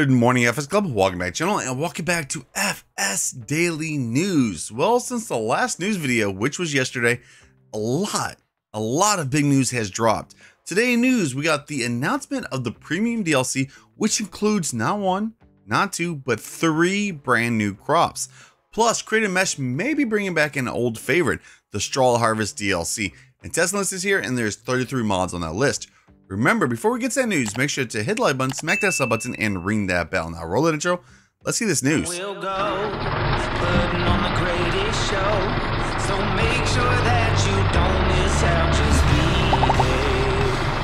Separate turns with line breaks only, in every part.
Good morning, FS Club. Welcome back channel and welcome back to FS Daily News. Well, since the last news video, which was yesterday, a lot, a lot of big news has dropped. Today in news, we got the announcement of the premium DLC, which includes not one, not two, but three brand new crops. Plus, Creative Mesh may be bringing back an old favorite, the Straw Harvest DLC. And list is here, and there's 33 mods on that list. Remember, before we get to that news, make sure to hit the like button, smack that sub button, and ring that bell. Now, roll that intro. Let's see this news.
We'll go putting on the greatest show. So make sure that you don't miss out. Just be there.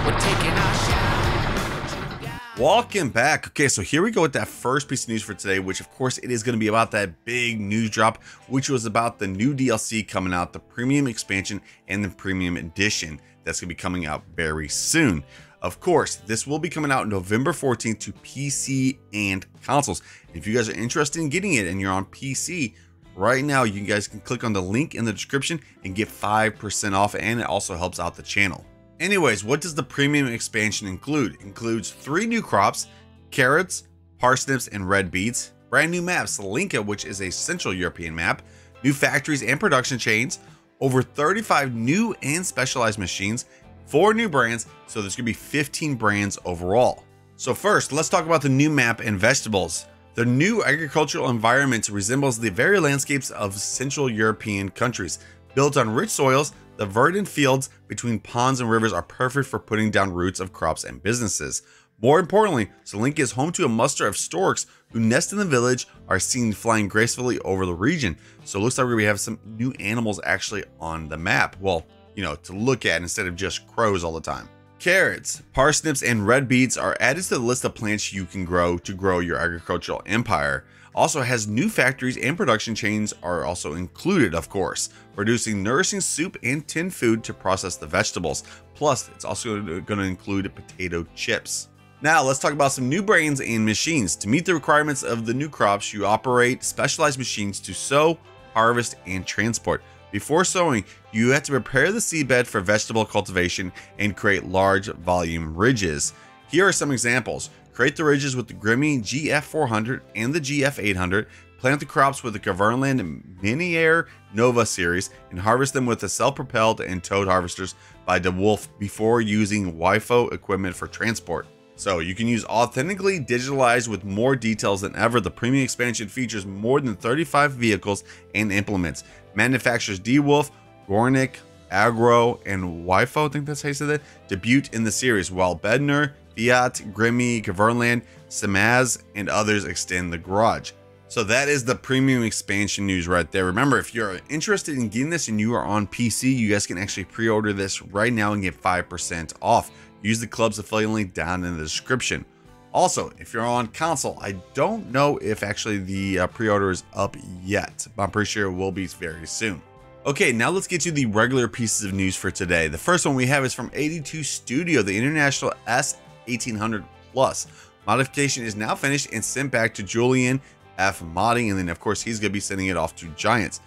We're taking our shot.
Welcome back. Okay, so here we go with that first piece of news for today, which of course it is going to be about that big news drop, which was about the new DLC coming out, the premium expansion and the premium edition that's going to be coming out very soon. Of course, this will be coming out November 14th to PC and consoles. If you guys are interested in getting it and you're on PC, right now you guys can click on the link in the description and get 5% off and it also helps out the channel. Anyways, what does the premium expansion include? It includes three new crops, carrots, parsnips, and red beets, brand new maps, Zielonka, which is a Central European map, new factories and production chains, over 35 new and specialized machines, four new brands, so there's gonna be 15 brands overall. So first, let's talk about the new map and vegetables. The new agricultural environment resembles the very landscapes of Central European countries. Built on rich soils, the verdant fields between ponds and rivers are perfect for putting down roots of crops and businesses. More importantly, Zielonka is home to a muster of storks who nest in the village, are seen flying gracefully over the region. So it looks like we have some new animals actually on the map. Well, you know, to look at instead of just crows all the time. Carrots, parsnips, and red beets are added to the list of plants you can grow to grow your agricultural empire. Also has new factories and production chains are also included, of course, producing nourishing soup and tin food to process the vegetables. Plus, it's also going to include potato chips. Now let's talk about some new brains and machines. To meet the requirements of the new crops, you operate specialized machines to sow, harvest, and transport. Before sowing, you have to prepare the seedbed for vegetable cultivation and create large volume ridges. Here are some examples. Create the ridges with the Grimme GF400 and the GF800, plant the crops with the Kverneland Mini-Air Nova series, and harvest them with the self-propelled and towed harvesters by Dewulf before using WIFO equipment for transport. So you can use authentically digitalized with more details than ever. The premium expansion features more than 35 vehicles and implements. Manufacturers Dewulf, Gornik, Agro, and WIFO, I think that's how you said that, debut in the series, while Bednar, Fiat, Grimme, Kverneland, SaMASZ, and others extend the garage. So that is the premium expansion news right there. Remember, if you're interested in getting this and you are on PC, you guys can actually pre-order this right now and get 5% off. Use the club's affiliate link down in the description. Also, if you're on console, I don't know if actually the uh, pre-order is up yet, but I'm pretty sure it will be very soon. Okay, now let's get to the regular pieces of news for today. The first one we have is from 82 Studio, the International S1800 Plus. Modification is now finished and sent back to Julian F modding, and then of course he's going to be sending it off to Giants.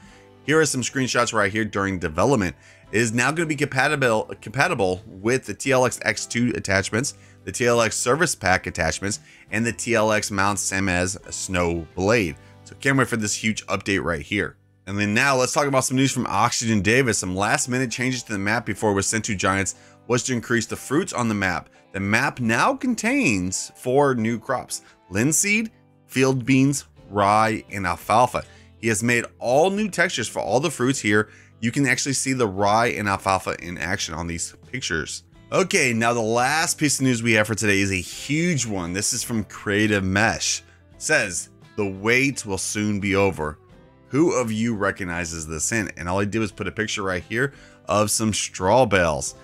Here are some screenshots right here during development. It is now going to be compatible compatible with the TLX X2 attachments, the TLX Service Pack attachments, and the TLX Mount SaMASZ Snow Blade. So can't wait for this huge update right here. And then now let's talk about some news from Oxygen David. Some last minute changes to the map before it was sent to Giants was to increase the fruits on the map. The map now contains four new crops, linseed, field beans, rye, and alfalfa. He has made all new textures for all the fruits here. You can actually see the rye and alfalfa in action on these pictures. Okay, now the last piece of news we have for today is a huge one. This is from Creative Mesh. It says, the wait will soon be over. Who of you recognizes this hint? And all I did was put a picture right here of some straw bales.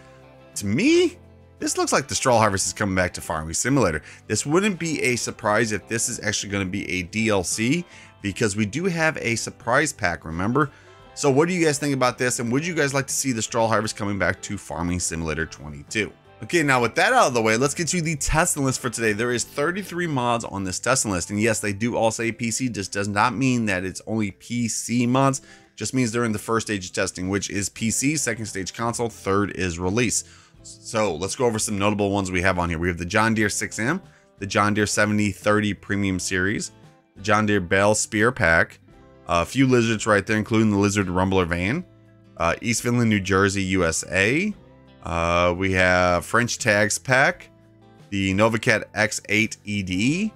To me, this looks like the straw harvest is coming back to Farming Simulator. This wouldn't be a surprise if this is actually going to be a DLC because we do have a surprise pack, remember? So what do you guys think about this? And would you guys like to see the straw harvest coming back to Farming Simulator 22? Okay, now with that out of the way, let's get to the testing list for today. There is 33 mods on this testing list. And yes, they do all say PC. This does not mean that it's only PC mods. Just means they're in the first stage of testing, which is PC, second stage console, third is release. So let's go over some notable ones we have on here. We have the John Deere 6M, the John Deere 7030 Premium Series, John Deere Bale Spear Pack, a few lizards right there, including the Lizard Rumbler van, uh, East Finland, New Jersey, USA. Uh, we have French Tags Pack, the Novacat X8 ED,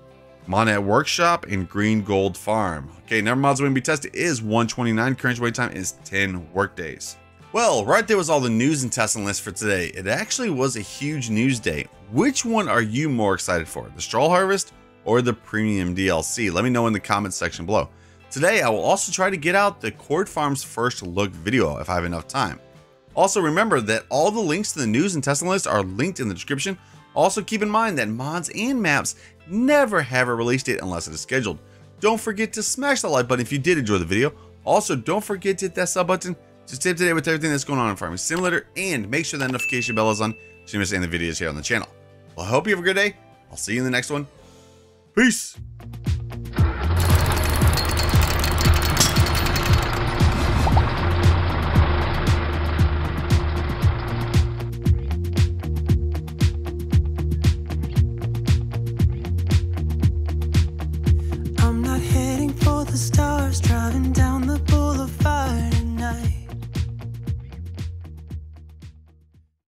Monet Workshop, and Green Gold Farm. Okay, number mods going to be tested is 129. Current wait time is 10 workdays. Well, right there was all the news and testing list for today. It actually was a huge news day. Which one are you more excited for? The Straw Harvest or the Premium DLC? Let me know in the comments section below. Today, I will also try to get out the Cord Farm's first look video if I have enough time. Also, remember that all the links to the news and testing list are linked in the description. Also, keep in mind that mods and maps never have a release date unless it is scheduled. Don't forget to smash that like button if you did enjoy the video. Also, don't forget to hit that sub button to stay up to date with everything that's going on in Farming Simulator and make sure that notification bell is on so you miss any of the videos here on the channel. Well, I hope you have a good day. I'll see you in the next one. Peace.